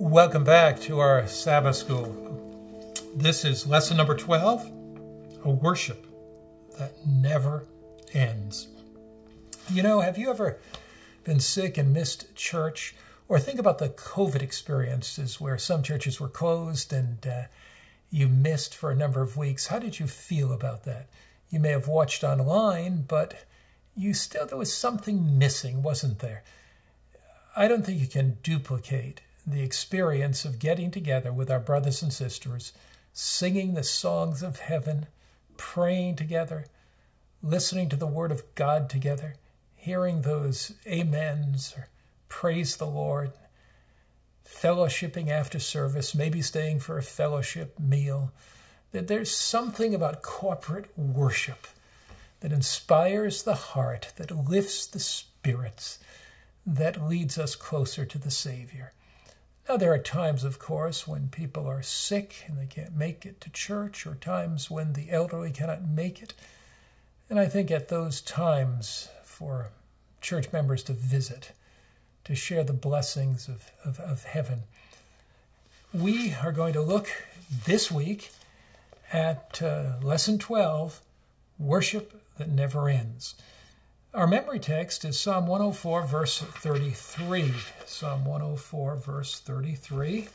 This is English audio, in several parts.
Welcome back to our Sabbath school. This is lesson number 12 a worship that never ends. You know, have you ever been sick and missed church? Or think about the COVID experiences where some churches were closed and uh, you missed for a number of weeks. How did you feel about that? You may have watched online, but you still, there was something missing, wasn't there? I don't think you can duplicate the experience of getting together with our brothers and sisters, singing the songs of heaven, praying together, listening to the Word of God together, hearing those amens or praise the Lord, fellowshipping after service, maybe staying for a fellowship meal. That there's something about corporate worship that inspires the heart, that lifts the spirits, that leads us closer to the Savior. Now, there are times, of course, when people are sick and they can't make it to church, or times when the elderly cannot make it. And I think at those times, for church members to visit, to share the blessings of, of, of heaven. We are going to look this week at uh, Lesson 12 Worship That Never Ends. Our memory text is Psalm 104, verse 33. Psalm 104, verse 33.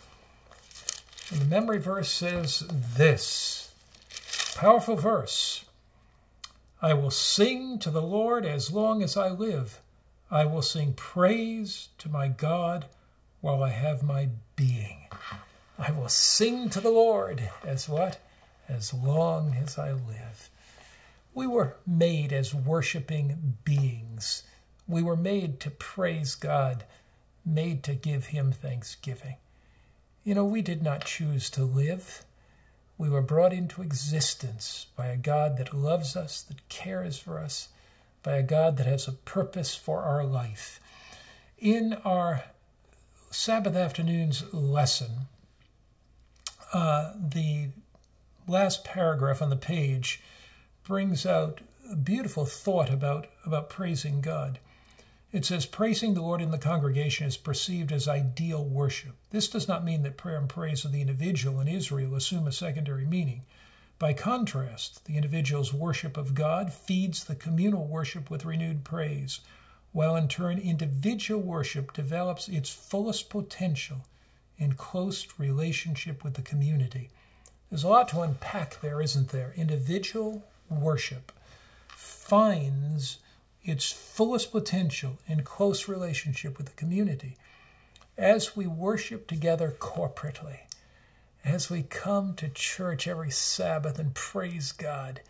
And the memory verse says this powerful verse I will sing to the Lord as long as I live. I will sing praise to my God while I have my being. I will sing to the Lord as what? As long as I live. We were made as worshiping beings. We were made to praise God, made to give Him thanksgiving. You know, we did not choose to live. We were brought into existence by a God that loves us, that cares for us, by a God that has a purpose for our life. In our Sabbath afternoon's lesson, uh, the last paragraph on the page brings out a beautiful thought about, about praising God. It says, praising the Lord in the congregation is perceived as ideal worship. This does not mean that prayer and praise of the individual in Israel assume a secondary meaning. By contrast, the individual's worship of God feeds the communal worship with renewed praise, while in turn individual worship develops its fullest potential in close relationship with the community. There's a lot to unpack there, isn't there? Individual worship finds its fullest potential in close relationship with the community. As we worship together corporately, as we come to church every Sabbath and praise God,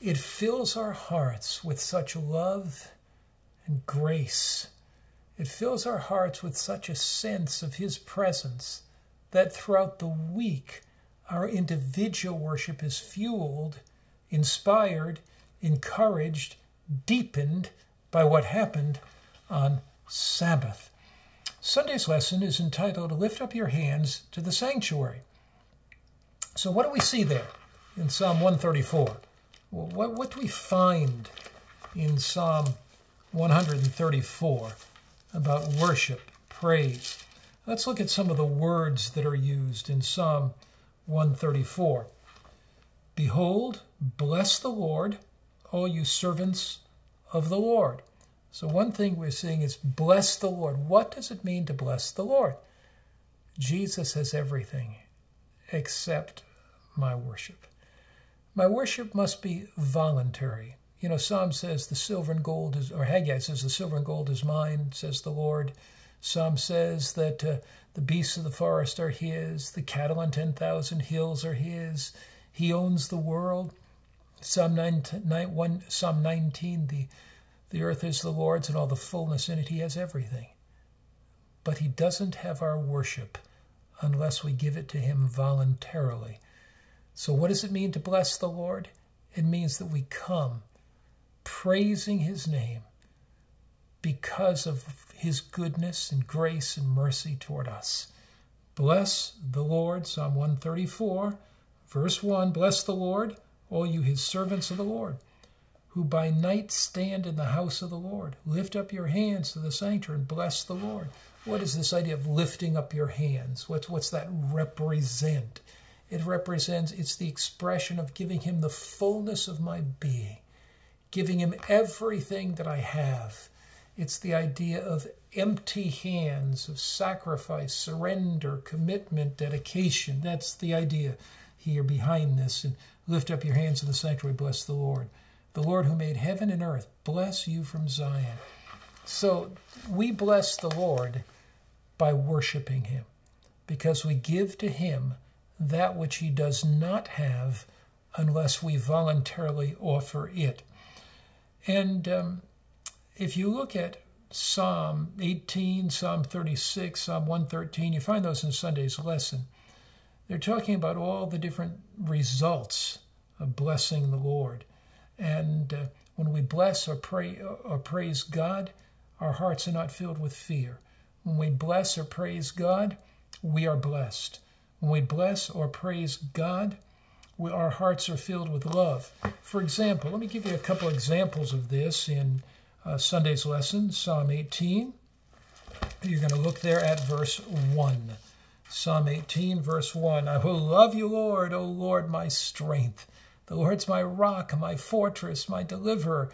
it fills our hearts with such love and grace. It fills our hearts with such a sense of His presence that throughout the week, our individual worship is fueled inspired, encouraged, deepened by what happened on Sabbath. Sunday's lesson is entitled Lift Up Your Hands to the Sanctuary. So, what do we see there in Psalm 134? Well, what, what do we find in Psalm 134 about worship, praise? Let's look at some of the words that are used in Psalm 134. Behold, bless the Lord, all you servants of the Lord. So, one thing we're seeing is bless the Lord. What does it mean to bless the Lord? Jesus has everything except my worship. My worship must be voluntary. You know, Psalm says the silver and gold is, or Haggai says the silver and gold is mine, says the Lord. Psalm says that uh, the beasts of the forest are his, the cattle on 10,000 hills are his, he owns the world. Psalm 19, 1, Psalm 19 the, the earth is the Lord's and all the fullness in it. He has everything. But He doesn't have our worship unless we give it to Him voluntarily. So, what does it mean to bless the Lord? It means that we come praising His name because of His goodness and grace and mercy toward us. Bless the Lord, Psalm 134. Verse 1 Bless the Lord, all you his servants of the Lord, who by night stand in the house of the Lord. Lift up your hands to the sanctuary and bless the Lord. what is this idea of lifting up your hands? What's, what's that represent? It represents, it's the expression of giving him the fullness of my being, giving him everything that I have. It's the idea of empty hands, of sacrifice, surrender, commitment, dedication. That's the idea here behind this. And lift up your hands in the sanctuary, bless the Lord. The Lord who made heaven and earth, bless you from Zion. So we bless the Lord by worshiping him because we give to him that which he does not have unless we voluntarily offer it. And um, if you look at Psalm 18, Psalm 36, Psalm 113, you find those in Sunday's lesson. They're talking about all the different results of blessing the Lord. And uh, when we bless or pray or praise God, our hearts are not filled with fear. When we bless or praise God, we are blessed. When we bless or praise God, we, our hearts are filled with love. For example, let me give you a couple examples of this in uh, Sunday's lesson, Psalm 18. You're going to look there at verse 1. Psalm 18, verse 1. I will love you, Lord, O Lord, my strength. The Lord's my rock, my fortress, my deliverer,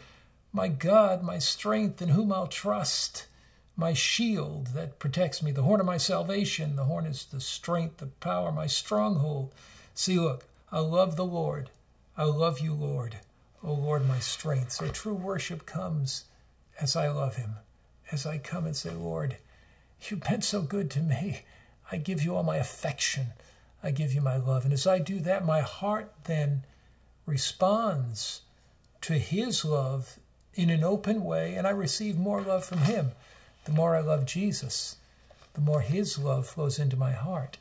my God, my strength, in whom I'll trust my shield that protects me, the horn of my salvation. The horn is the strength, the power, my stronghold. See, look, I love the Lord. I love you, Lord. O Lord, my strength. So true worship comes as I love him, as I come and say, Lord, you've been so good to me. I give you all my affection. I give you my love. And as I do that, my heart then responds to his love in an open way, and I receive more love from him. The more I love Jesus, the more his love flows into my heart.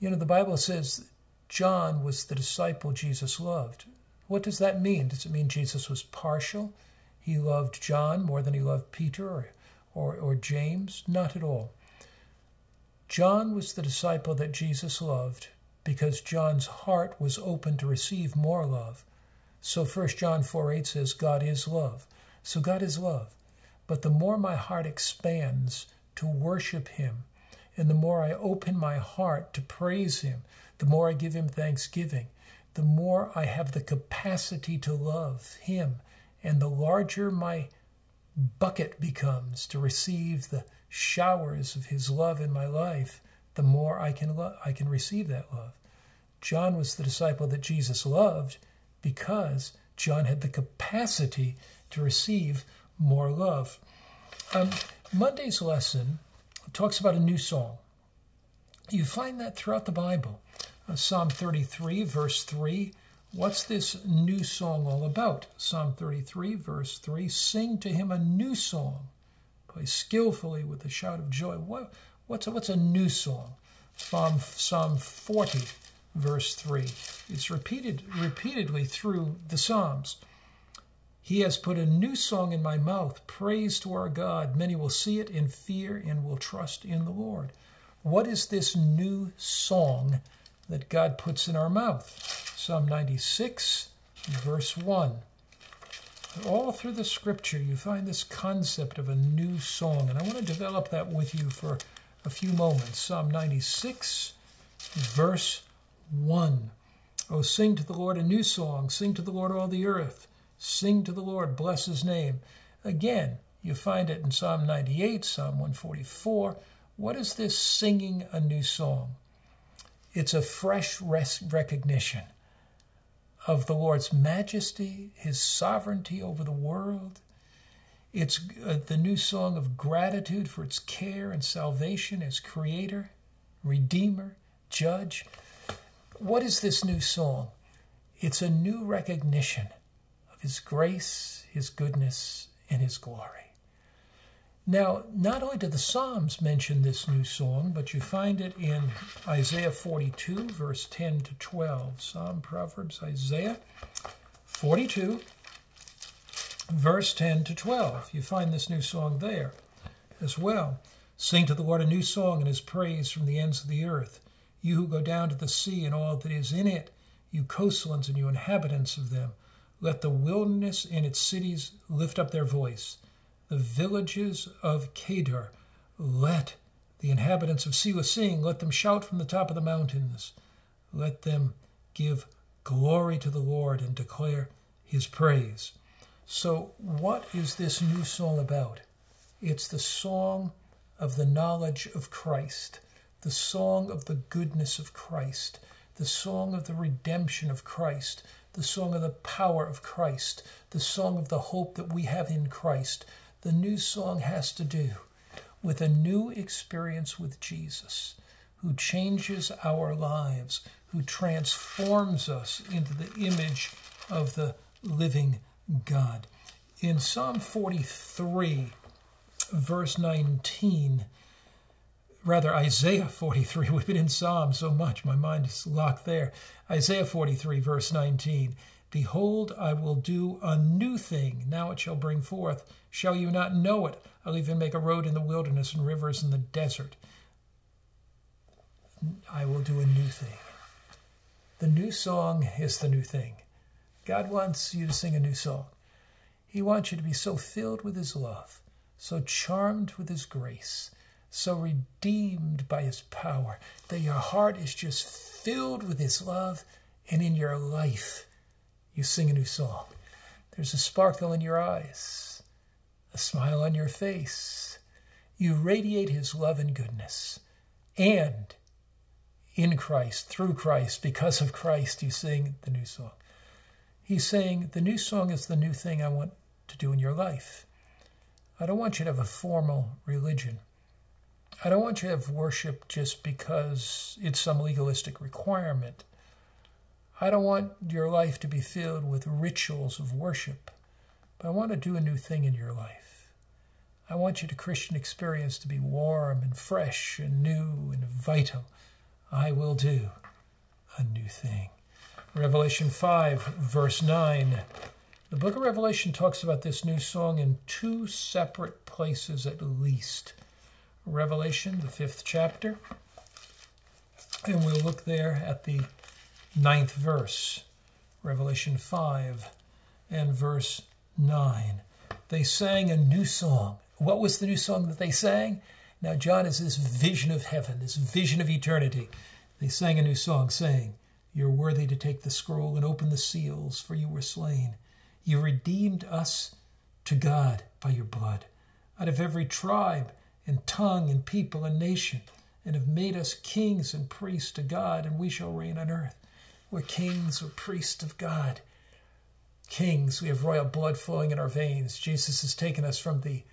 You know, the Bible says John was the disciple Jesus loved. What does that mean? Does it mean Jesus was partial? He loved John more than he loved Peter or, or, or James? Not at all. John was the disciple that Jesus loved because John's heart was open to receive more love. So 1 John 4 8 says, God is love. So God is love. But the more my heart expands to worship Him, and the more I open my heart to praise Him, the more I give Him thanksgiving, the more I have the capacity to love Him, and the larger my bucket becomes to receive the showers of His love in my life, the more I can I can receive that love. John was the disciple that Jesus loved because John had the capacity to receive more love. Um, Monday's lesson talks about a new song. You find that throughout the Bible. Uh, Psalm 33, verse 3. What's this new song all about? Psalm 33, verse 3 Sing to him a new song. Play skillfully with a shout of joy. What, what's, a, what's a new song? Psalm, Psalm 40, verse 3. It's repeated repeatedly through the Psalms. He has put a new song in my mouth, praise to our God. Many will see it in fear and will trust in the Lord. What is this new song that God puts in our mouth? Psalm 96, verse 1. All through the scripture, you find this concept of a new song, and I want to develop that with you for a few moments. Psalm 96, verse 1. Oh, sing to the Lord a new song, sing to the Lord all the earth. Sing to the Lord, bless his name. Again, you find it in Psalm 98, Psalm 144. What is this singing a new song? It's a fresh recognition of the Lord's majesty, his sovereignty over the world. It's uh, the new song of gratitude for its care and salvation as creator, redeemer, judge. What is this new song? It's a new recognition of His grace, His goodness, and His glory. Now, not only do the Psalms mention this new song, but you find it in Isaiah 42, verse 10 to 12. Psalm, Proverbs, Isaiah 42, verse 10 to 12. You find this new song there as well. Sing to the Lord a new song and his praise from the ends of the earth. You who go down to the sea and all that is in it, you coastlands and you inhabitants of them. Let the wilderness and its cities lift up their voice. The villages of Kedar Let the inhabitants of Sela sing. Let them shout from the top of the mountains. Let them give glory to the Lord and declare his praise. So, what is this new song about? It's the song of the knowledge of Christ, the song of the goodness of Christ, the song of the redemption of Christ, the song of the power of Christ, the song of the hope that we have in Christ. The new song has to do with a new experience with Jesus, who changes our lives, who transforms us into the image of the living God. In Psalm 43, verse 19, rather Isaiah 43, we've been in Psalm so much, my mind is locked there. Isaiah 43, verse 19, Behold, I will do a new thing, now it shall bring forth. Shall you not know it? I'll even make a road in the wilderness and rivers in the desert. I will do a new thing. The new song is the new thing. God wants you to sing a new song. He wants you to be so filled with His love, so charmed with His grace, so redeemed by His power, that your heart is just filled with His love, and in your life, you sing a new song. There's a sparkle in your eyes, a smile on your face. You radiate His love and goodness. And in Christ, through Christ, because of Christ, you sing the new song. He's saying, The new song is the new thing I want to do in your life. I don't want you to have a formal religion. I don't want you to have worship just because it's some legalistic requirement. I don't want your life to be filled with rituals of worship, but I want to do a new thing in your life. I want you to Christian experience to be warm and fresh and new and vital. I will do a new thing. Revelation 5, verse 9 the book of Revelation talks about this new song in two separate places at least. Revelation, the fifth chapter, and we'll look there at the ninth verse. Revelation 5 and verse 9. They sang a new song. What was the new song that they sang? Now, John is this vision of heaven, this vision of eternity. They sang a new song, saying, You're worthy to take the scroll and open the seals, for you were slain you redeemed us to God by your blood out of every tribe and tongue and people and nation, and have made us kings and priests to God, and we shall reign on earth. We're kings, we're priests of God. Kings, we have royal blood flowing in our veins. Jesus has taken us from the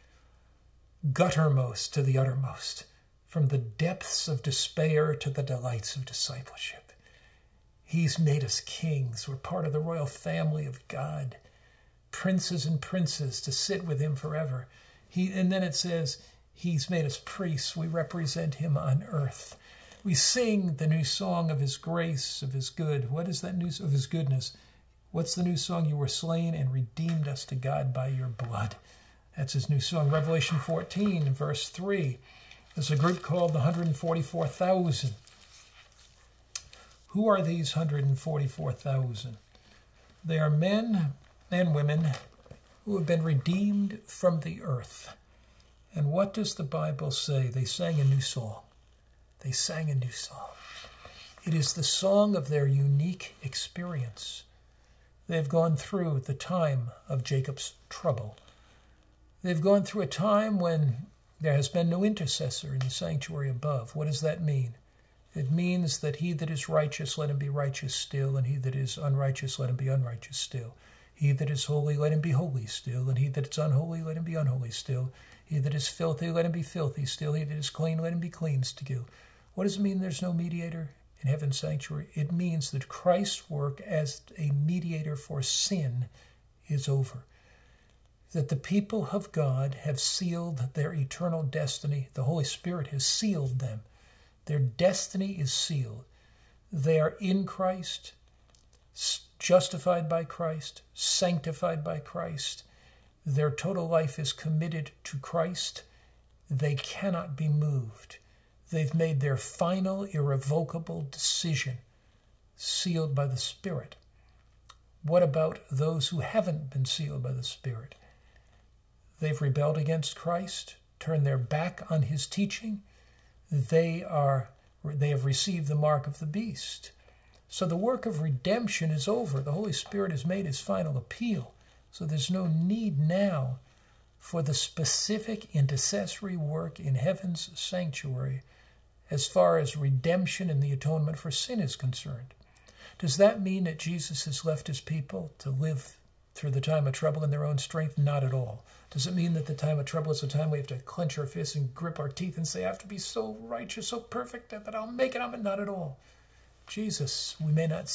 guttermost to the uttermost, from the depths of despair to the delights of discipleship. He's made us kings. We're part of the royal family of God princes and princes to sit with him forever. He, and then it says, He's made us priests. We represent him on earth. We sing the new song of his grace, of his good. What is that news of his goodness? What's the new song? You were slain and redeemed us to God by your blood. That's his new song. Revelation 14, verse 3. There's a group called the 144,000. Who are these 144,000? They are men and women who have been redeemed from the earth. And what does the Bible say? They sang a new song. They sang a new song. It is the song of their unique experience. They've gone through the time of Jacob's trouble. They've gone through a time when there has been no intercessor in the sanctuary above. What does that mean? It means that he that is righteous, let him be righteous still, and he that is unrighteous, let him be unrighteous still. He that is holy, let him be holy still, and he that is unholy, let him be unholy still. He that is filthy, let him be filthy still. He that is clean, let him be clean still. What does it mean there's no mediator in heaven's sanctuary? It means that Christ's work as a mediator for sin is over. That the people of God have sealed their eternal destiny. The Holy Spirit has sealed them. Their destiny is sealed. They are in Christ justified by Christ, sanctified by Christ. Their total life is committed to Christ. They cannot be moved. They've made their final, irrevocable decision, sealed by the Spirit. What about those who haven't been sealed by the Spirit? They've rebelled against Christ, turned their back on his teaching, they are they have received the mark of the beast. So the work of redemption is over. The Holy Spirit has made his final appeal. So there's no need now for the specific intercessory work in heaven's sanctuary as far as redemption and the atonement for sin is concerned. Does that mean that Jesus has left his people to live through the time of trouble in their own strength? Not at all. Does it mean that the time of trouble is a time we have to clench our fists and grip our teeth and say, I have to be so righteous, so perfect that I'll make it? I'm not at all. Jesus, we may not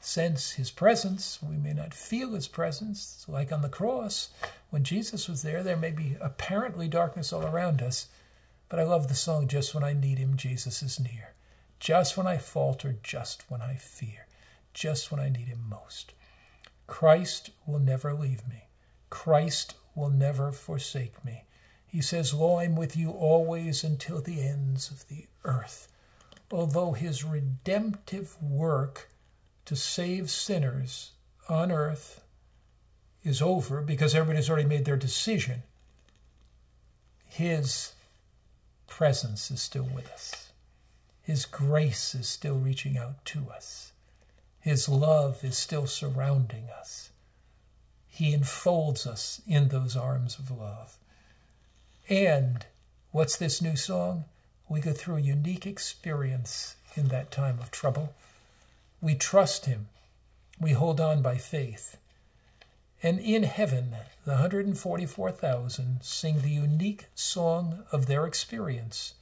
sense his presence, we may not feel his presence, like on the cross. When Jesus was there, there may be apparently darkness all around us, but I love the song, Just When I Need Him, Jesus is Near. Just when I falter, just when I fear, just when I need him most. Christ will never leave me. Christ will never forsake me. He says, Lo, I'm with you always until the ends of the earth. Although his redemptive work to save sinners on earth is over because everybody's already made their decision, his presence is still with us. His grace is still reaching out to us. His love is still surrounding us. He enfolds us in those arms of love. And what's this new song? We go through a unique experience in that time of trouble. We trust Him. We hold on by faith. And in heaven, the 144,000 sing the unique song of their experience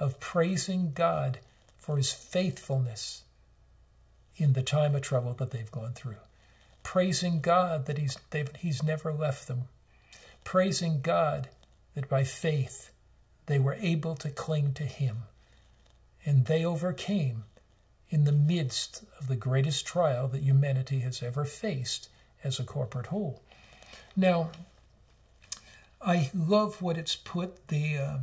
of praising God for His faithfulness in the time of trouble that they've gone through praising God that he's, he's never left them, praising God that by faith they were able to cling to Him. And they overcame in the midst of the greatest trial that humanity has ever faced as a corporate whole. Now, I love what it's put the uh,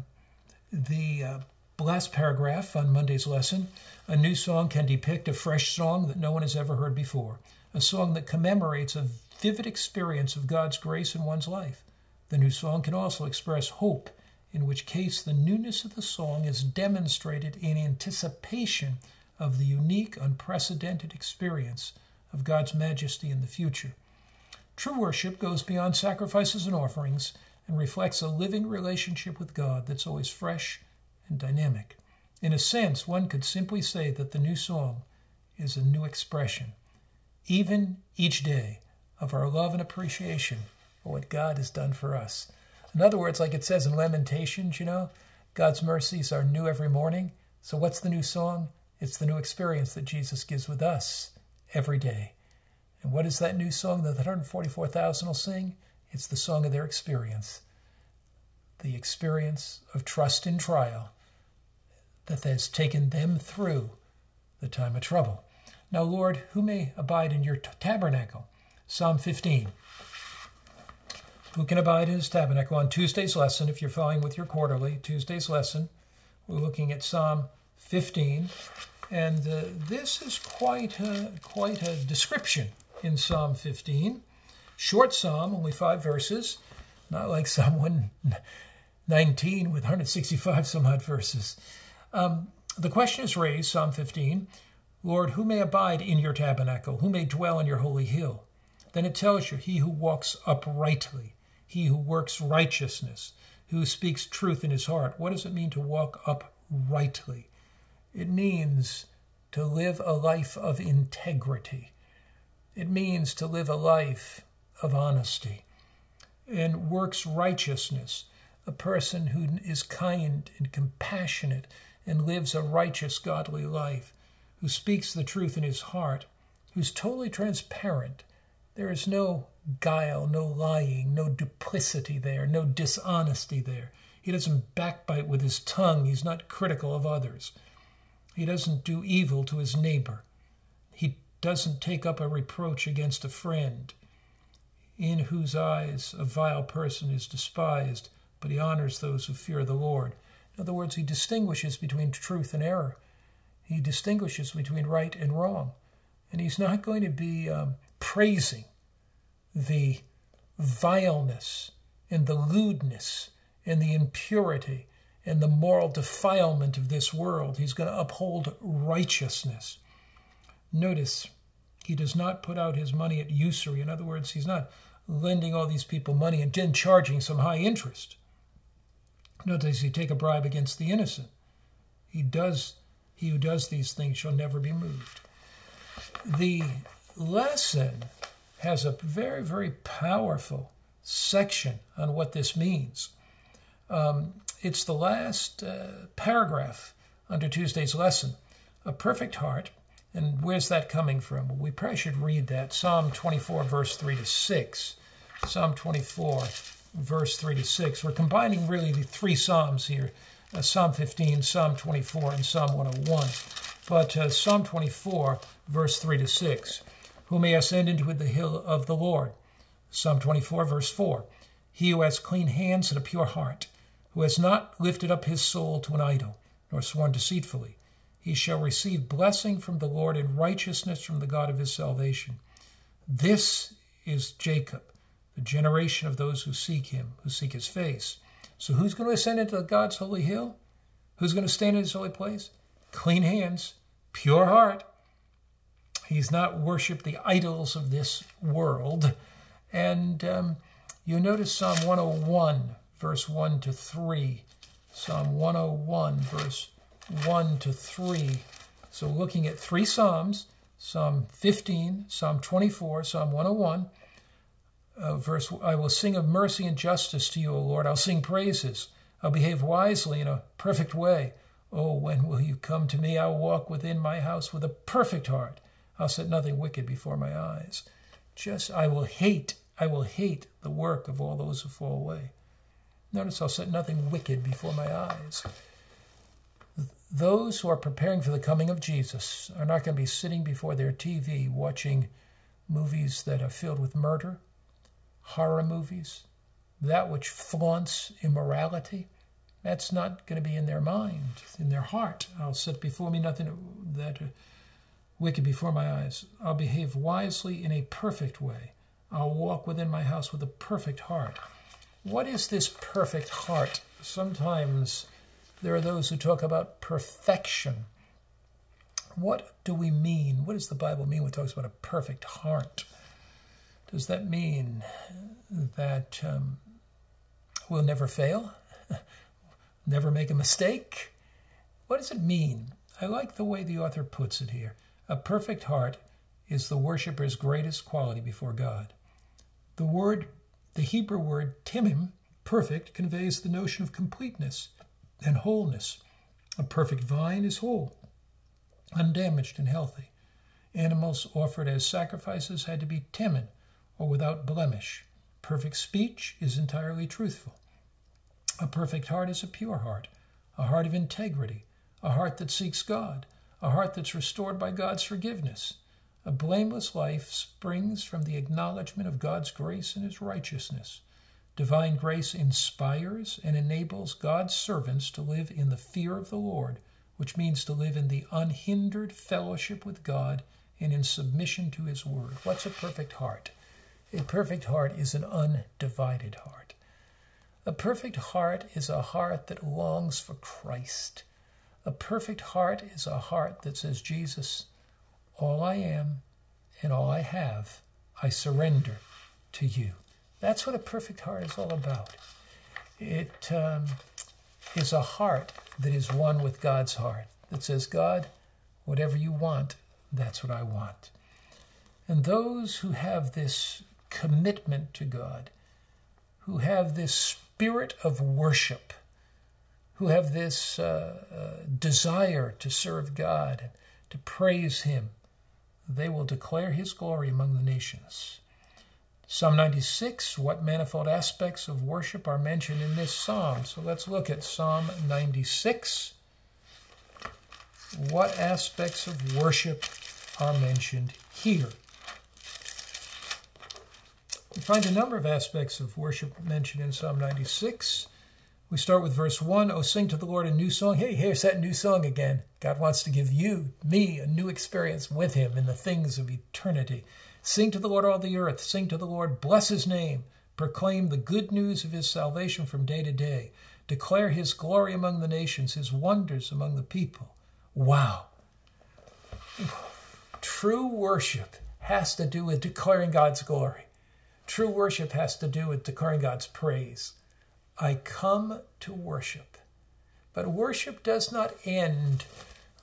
the uh, last paragraph on Monday's lesson. A new song can depict a fresh song that no one has ever heard before a song that commemorates a vivid experience of God's grace in one's life. The new song can also express hope, in which case the newness of the song is demonstrated in anticipation of the unique, unprecedented experience of God's majesty in the future. True worship goes beyond sacrifices and offerings and reflects a living relationship with God that's always fresh and dynamic. In a sense, one could simply say that the new song is a new expression even each day, of our love and appreciation for what God has done for us. In other words, like it says in Lamentations, you know, God's mercies are new every morning. So what's the new song? It's the new experience that Jesus gives with us every day. And what is that new song that the 144,000 will sing? It's the song of their experience. The experience of trust in trial that has taken them through the time of trouble. Now, Lord, who may abide in your tabernacle? Psalm 15. Who can abide in his tabernacle? On Tuesday's lesson, if you're following with your quarterly, Tuesday's lesson, we're looking at Psalm 15. And uh, this is quite a, quite a description in Psalm 15. Short psalm, only five verses, not like Psalm 119 with 165 some odd verses. Um, the question is raised, Psalm 15 Lord, who may abide in your tabernacle? Who may dwell on your holy hill? Then it tells you, He who walks uprightly, he who works righteousness, who speaks truth in his heart. What does it mean to walk uprightly? It means to live a life of integrity. It means to live a life of honesty and works righteousness, a person who is kind and compassionate and lives a righteous, godly life who speaks the truth in his heart, who's totally transparent. There is no guile, no lying, no duplicity there, no dishonesty there. He doesn't backbite with his tongue. He's not critical of others. He doesn't do evil to his neighbor. Doesn't take up a reproach against a friend, in whose eyes a vile person is despised, but he honors those who fear the Lord. In other words, he distinguishes between truth and error. He distinguishes between right and wrong. And he's not going to be um, praising the vileness and the lewdness and the impurity and the moral defilement of this world. He's going to uphold righteousness. Notice, he does not put out his money at usury. In other words, he's not lending all these people money and then charging some high interest. Nor does he take a bribe against the innocent. He does, he who does these things shall never be moved. The lesson has a very, very powerful section on what this means. Um, it's the last uh, paragraph under Tuesday's lesson. A perfect heart. And where's that coming from? we probably should read that. Psalm 24, verse 3 to 6. Psalm 24, verse 3 to 6. We're combining really the three Psalms here uh, Psalm 15, Psalm 24, and Psalm 101. But uh, Psalm 24, verse 3 to 6. Who may ascend into the hill of the Lord? Psalm 24, verse 4. He who has clean hands and a pure heart who has not lifted up his soul to an idol, nor sworn deceitfully. He shall receive blessing from the Lord and righteousness from the God of his salvation. This is Jacob, the generation of those who seek him, who seek his face. So who's going to ascend into God's holy hill? Who's going to stand in his holy place? Clean hands, pure heart. He's not worshiped the idols of this world. And um, you notice Psalm 101, verse 1 to 3. Psalm 101, verse 1 to 3. So looking at three Psalms, Psalm 15, Psalm 24, Psalm 101. Uh, verse, I will sing of mercy and justice to you, O Lord. I'll sing praises. I'll behave wisely in a perfect way. Oh, when will you come to me? I'll walk within my house with a perfect heart. I'll set nothing wicked before my eyes. Just, I will hate, I will hate the work of all those who fall away. Notice I'll set nothing wicked before my eyes. Those who are preparing for the coming of Jesus are not going to be sitting before their TV watching movies that are filled with murder, horror movies, that which flaunts immorality. That's not going to be in their mind, in their heart. I'll set before me nothing that uh, wicked before my eyes. I'll behave wisely in a perfect way. I'll walk within my house with a perfect heart. What is this perfect heart? Sometimes there are those who talk about perfection. What do we mean? What does the Bible mean when it talks about a perfect heart? Does that mean that um, we'll never fail? never make a mistake? What does it mean? I like the way the author puts it here. A perfect heart is the worshiper's greatest quality before God. The word the Hebrew word tamim, perfect, conveys the notion of completeness and wholeness. A perfect vine is whole, undamaged and healthy. Animals offered as sacrifices had to be tamim or without blemish. Perfect speech is entirely truthful. A perfect heart is a pure heart, a heart of integrity, a heart that seeks God, a heart that's restored by God's forgiveness. A blameless life springs from the acknowledgement of God's grace and His righteousness. Divine grace inspires and enables God's servants to live in the fear of the Lord, which means to live in the unhindered fellowship with God and in submission to His word. What's a perfect heart? A perfect heart is an undivided heart. A perfect heart is a heart that longs for Christ. A perfect heart is a heart that says, Jesus, all I am and all I have, I surrender to you. That's what a perfect heart is all about. It um, is a heart that is one with God's heart, that says, God, whatever you want, that's what I want. And those who have this commitment to God, who have this spirit of worship, who have this uh, uh, desire to serve God, and to praise Him, they will declare his glory among the nations. Psalm 96, what manifold aspects of worship are mentioned in this psalm? So let's look at Psalm 96. What aspects of worship are mentioned here? We find a number of aspects of worship mentioned in Psalm 96. We start with verse 1 Oh, sing to the Lord a new song. Hey, here's that new song again. God wants to give you, me, a new experience with Him in the things of eternity. Sing to the Lord, all the earth. Sing to the Lord, bless His name. proclaim the good news of his salvation from day to day, declare his glory among the nations, his wonders among the people. Wow. True worship has to do with declaring God's glory. True worship has to do with declaring God's praise. I come to worship. But worship does not end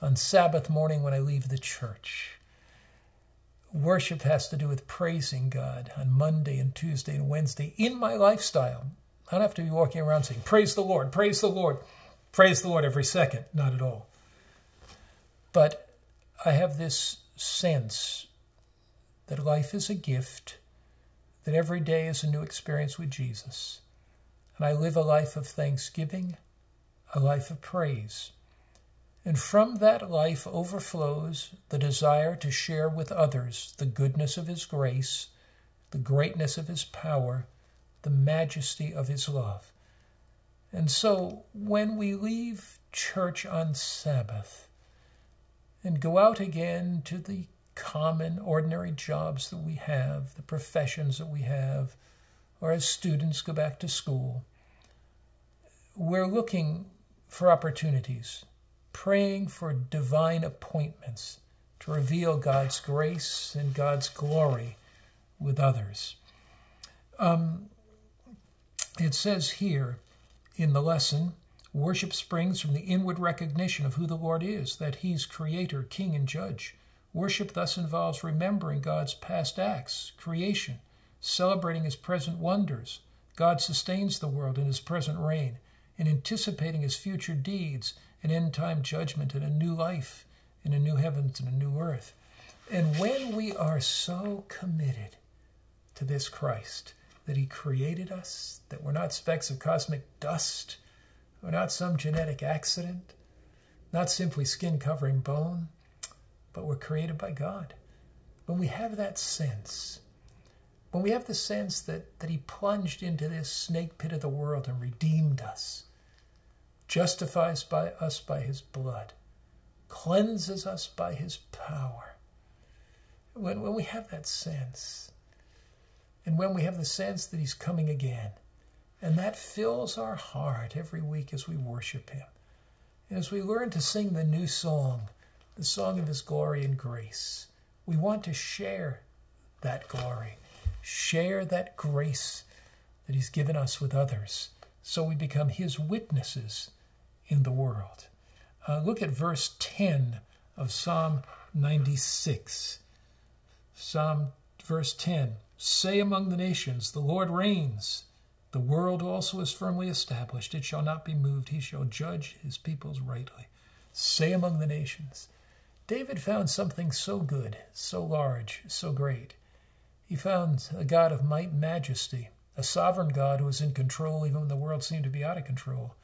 on Sabbath morning when I leave the church. Worship has to do with praising God on Monday and Tuesday and Wednesday in my lifestyle. I don't have to be walking around saying, Praise the Lord, praise the Lord, praise the Lord every second. Not at all. But I have this sense that life is a gift, that every day is a new experience with Jesus. And I live a life of thanksgiving, a life of praise. And from that life overflows the desire to share with others the goodness of His grace, the greatness of His power, the majesty of His love. And so when we leave church on Sabbath and go out again to the common, ordinary jobs that we have, the professions that we have, or as students go back to school, we're looking for opportunities praying for divine appointments to reveal God's grace and God's glory with others. Um, it says here in the lesson worship springs from the inward recognition of who the Lord is, that He's creator, king, and judge. Worship thus involves remembering God's past acts, creation, celebrating His present wonders. God sustains the world in His present reign, and anticipating His future deeds an end time judgment and a new life in a new heavens and a new earth. And when we are so committed to this Christ, that He created us, that we're not specks of cosmic dust, we're not some genetic accident, not simply skin covering bone, but we're created by God. When we have that sense, when we have the sense that, that He plunged into this snake pit of the world and redeemed us, justifies by us by his blood, cleanses us by his power. When, when we have that sense, and when we have the sense that he's coming again, and that fills our heart every week as we worship him, and as we learn to sing the new song, the song of his glory and grace, we want to share that glory, share that grace that he's given us with others, so we become his witnesses in the world. Uh, look at verse 10 of Psalm 96. Psalm verse 10 Say among the nations, The Lord reigns. The world also is firmly established. It shall not be moved. He shall judge his peoples rightly. Say among the nations. David found something so good, so large, so great. He found a God of might and majesty, a sovereign God who was in control even when the world seemed to be out of control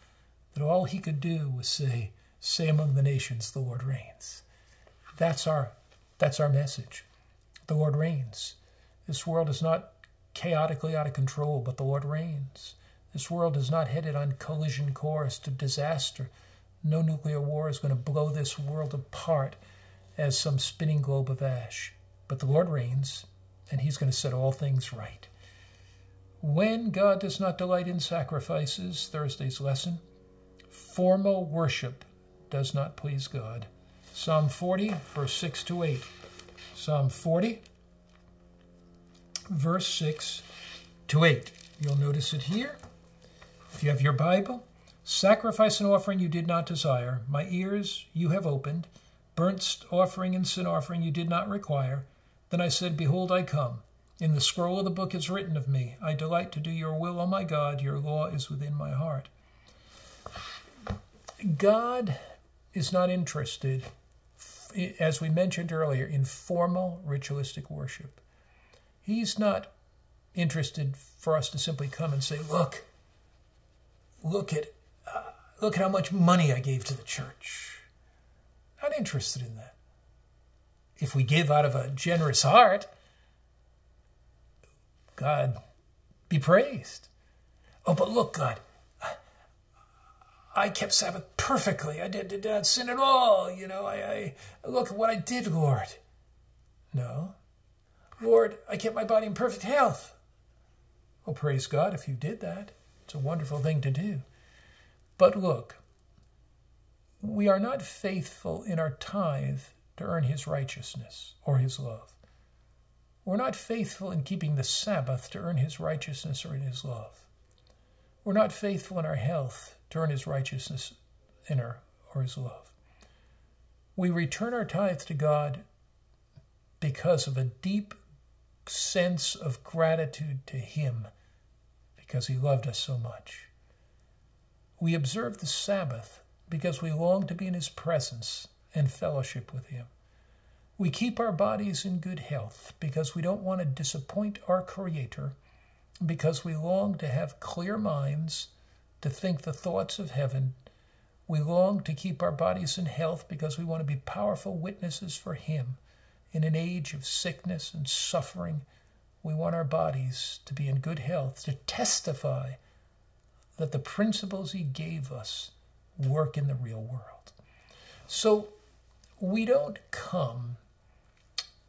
all he could do was say, Say among the nations, the Lord reigns. That's our, that's our message. The Lord reigns. This world is not chaotically out of control, but the Lord reigns. This world is not headed on collision course to disaster. No nuclear war is going to blow this world apart as some spinning globe of ash. But the Lord reigns, and He's going to set all things right. When God does not delight in sacrifices, Thursday's lesson, Formal worship does not please God. Psalm 40, verse 6 to 8. Psalm 40, verse 6 to 8. You'll notice it here. If you have your Bible, sacrifice and offering you did not desire, my ears you have opened, burnt offering and sin offering you did not require. Then I said, Behold, I come. In the scroll of the book is written of me, I delight to do your will, O my God, your law is within my heart. God is not interested, as we mentioned earlier, in formal ritualistic worship. He's not interested for us to simply come and say, "Look, look at, uh, look at how much money I gave to the church." Not interested in that. If we give out of a generous heart, God be praised. Oh, but look, God, I kept Sabbath perfectly. I did, did not sin at all. You know, I, I look at what I did, Lord. No. Lord, I kept my body in perfect health. Well, praise God if you did that. It's a wonderful thing to do. But look, we are not faithful in our tithe to earn his righteousness or his love. We're not faithful in keeping the Sabbath to earn his righteousness or in his love. We're not faithful in our health to earn his righteousness in our, or his love. We return our tithe to God because of a deep sense of gratitude to him because he loved us so much. We observe the Sabbath because we long to be in his presence and fellowship with him. We keep our bodies in good health because we don't want to disappoint our Creator, because we long to have clear minds, to think the thoughts of heaven. We long to keep our bodies in health because we want to be powerful witnesses for Him. In an age of sickness and suffering, we want our bodies to be in good health, to testify that the principles He gave us work in the real world. So we don't come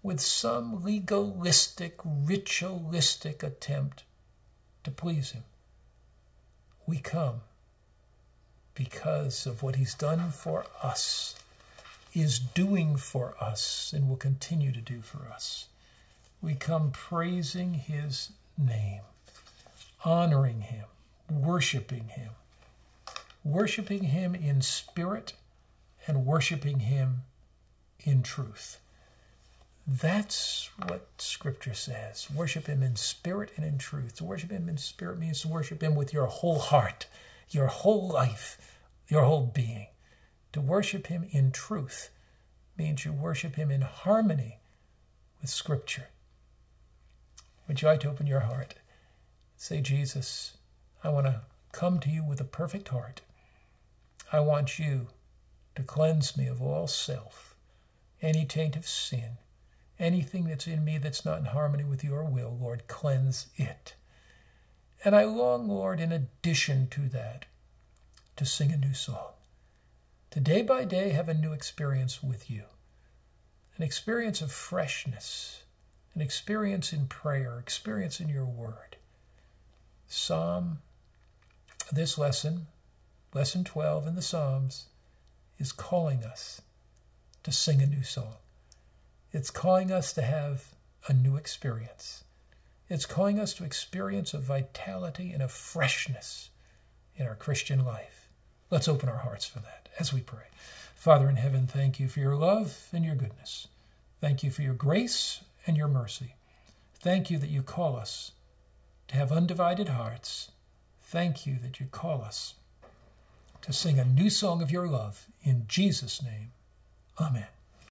with some legalistic, ritualistic attempt to please Him. We come because of what He's done for us, is doing for us, and will continue to do for us. We come praising His name, honoring Him, worshiping Him, worshiping Him in spirit and worshiping Him in truth. That's what Scripture says. Worship Him in spirit and in truth. To worship Him in spirit means to worship Him with your whole heart, your whole life, your whole being. To worship Him in truth means you worship Him in harmony with Scripture. Would you like to open your heart? Say, Jesus, I want to come to you with a perfect heart. I want you to cleanse me of all self, any taint of sin Anything that's in me that's not in harmony with your will, Lord, cleanse it. And I long, Lord, in addition to that, to sing a new song. To day by day have a new experience with you. An experience of freshness, an experience in prayer, experience in your word. Psalm, this lesson, lesson 12 in the Psalms, is calling us to sing a new song. It's calling us to have a new experience. It's calling us to experience a vitality and a freshness in our Christian life. Let's open our hearts for that as we pray. Father in heaven, thank you for your love and your goodness. Thank you for your grace and your mercy. Thank you that you call us to have undivided hearts. Thank you that you call us to sing a new song of your love. In Jesus' name, amen.